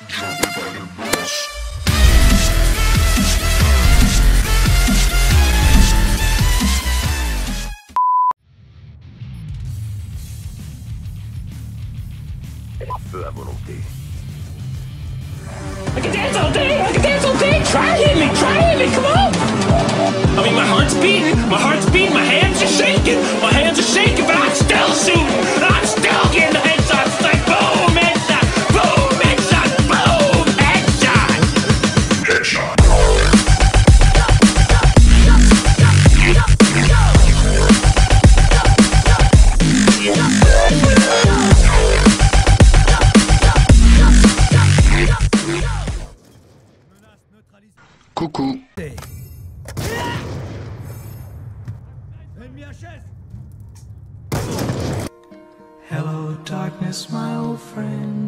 Feu à volonté. I can dance all day! I can dance all day! Try hit me! Try hit me! Come on! I mean, my heart's beating! My heart's Coucou. Hello darkness my old friend.